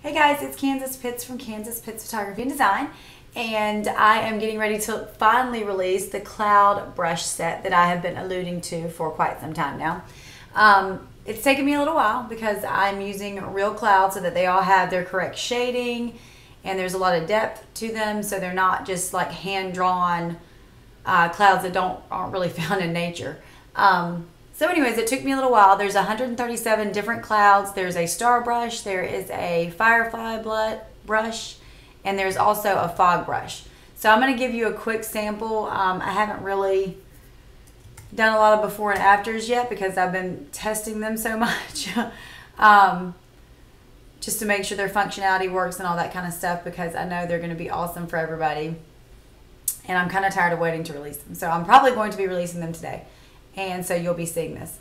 Hey guys, it's Kansas Pitts from Kansas Pitts Photography and Design, and I am getting ready to finally release the cloud brush set that I have been alluding to for quite some time now. Um, it's taken me a little while because I'm using real clouds so that they all have their correct shading and there's a lot of depth to them so they're not just like hand drawn uh, clouds that don't aren't really found in nature. Um, so anyways, it took me a little while. There's 137 different clouds. There's a star brush, there is a firefly blood brush, and there's also a fog brush. So I'm going to give you a quick sample. Um, I haven't really done a lot of before and afters yet because I've been testing them so much. um, just to make sure their functionality works and all that kind of stuff because I know they're going to be awesome for everybody. And I'm kind of tired of waiting to release them. So I'm probably going to be releasing them today and so you'll be seeing this.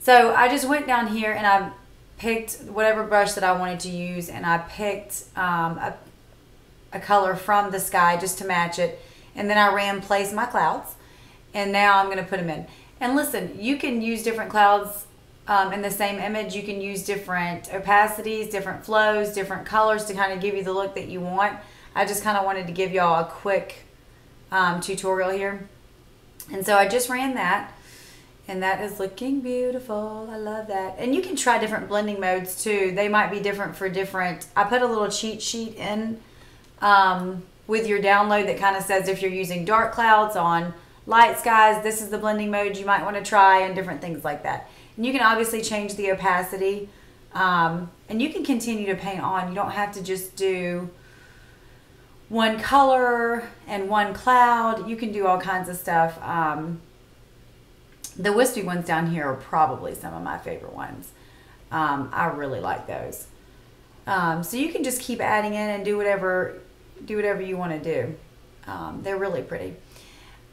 So I just went down here and I picked whatever brush that I wanted to use and I picked um, a, a color from the sky just to match it and then I ran place my clouds and now I'm going to put them in. And listen, you can use different clouds um, in the same image. You can use different opacities, different flows, different colors to kind of give you the look that you want. I just kind of wanted to give y'all a quick um, tutorial here. And so I just ran that and that is looking beautiful. I love that. And you can try different blending modes too. They might be different for different. I put a little cheat sheet in um, with your download that kind of says if you're using dark clouds on light skies, this is the blending mode you might want to try and different things like that. And you can obviously change the opacity um, and you can continue to paint on. You don't have to just do one color and one cloud. You can do all kinds of stuff. Um, the wispy ones down here are probably some of my favorite ones. Um, I really like those. Um, so you can just keep adding in and do whatever do whatever you want to do. Um, they're really pretty.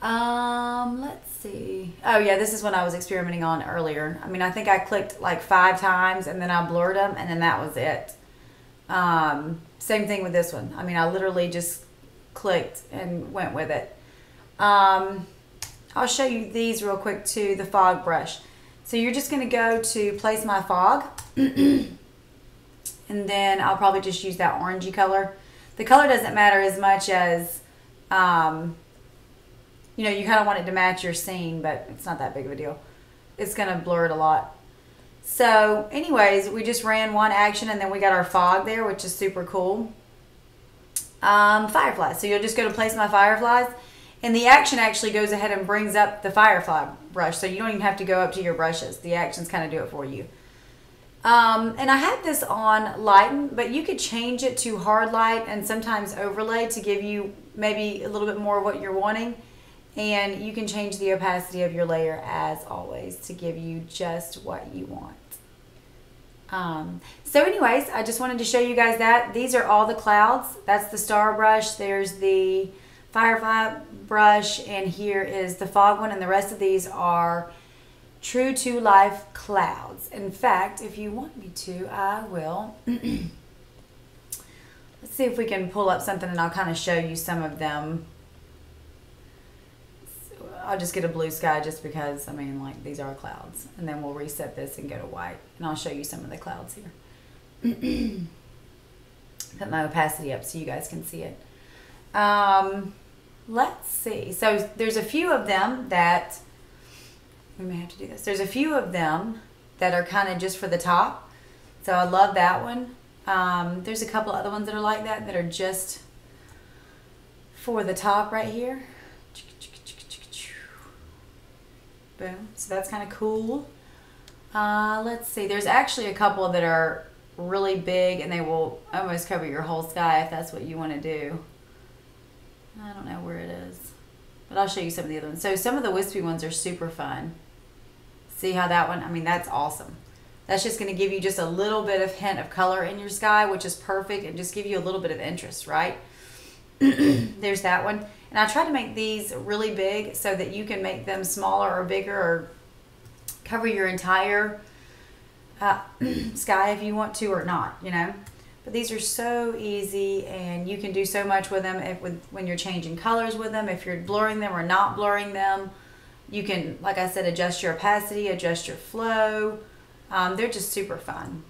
Um, let's see. Oh yeah, this is one I was experimenting on earlier. I mean, I think I clicked like five times and then I blurred them and then that was it. Um, same thing with this one. I mean, I literally just clicked and went with it. Um, I'll show you these real quick too, the fog brush. So you're just gonna go to place my fog and then I'll probably just use that orangey color. The color doesn't matter as much as, um, you know, you kind of want it to match your scene, but it's not that big of a deal. It's gonna blur it a lot. So anyways, we just ran one action and then we got our fog there, which is super cool. Um, fireflies. So you'll just go to place my fireflies and the action actually goes ahead and brings up the firefly brush, so you don't even have to go up to your brushes. The actions kind of do it for you. Um, and I had this on lighten, but you could change it to hard light and sometimes overlay to give you maybe a little bit more of what you're wanting. And you can change the opacity of your layer as always to give you just what you want. Um, so anyways, I just wanted to show you guys that. These are all the clouds. That's the star brush. There's the Firefly brush and here is the fog one and the rest of these are true to life clouds. In fact, if you want me to, I will. Let's see if we can pull up something and I'll kind of show you some of them. I'll just get a blue sky just because, I mean, like these are clouds. And then we'll reset this and go to white. And I'll show you some of the clouds here. Put my opacity up so you guys can see it. Um, let's see. So there's a few of them that we may have to do this. There's a few of them that are kind of just for the top. So I love that one. Um, there's a couple other ones that are like that that are just for the top right here. Boom. So that's kind of cool. Uh, let's see. There's actually a couple that are really big and they will almost cover your whole sky if that's what you want to do. I don't know where it is. But I'll show you some of the other ones. So some of the wispy ones are super fun. See how that one, I mean, that's awesome. That's just going to give you just a little bit of hint of color in your sky, which is perfect, and just give you a little bit of interest, right? There's that one. And I try to make these really big so that you can make them smaller or bigger or cover your entire uh, sky if you want to or not, you know? But these are so easy and you can do so much with them if with, when you're changing colors with them, if you're blurring them or not blurring them. You can, like I said, adjust your opacity, adjust your flow. Um, they're just super fun.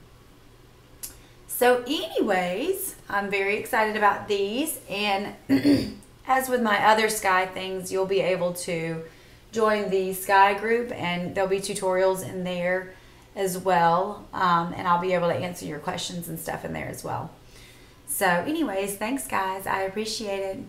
So, anyways, I'm very excited about these. And as with my other Sky things, you'll be able to join the Sky group, and there'll be tutorials in there as well. Um, and I'll be able to answer your questions and stuff in there as well. So, anyways, thanks, guys. I appreciate it.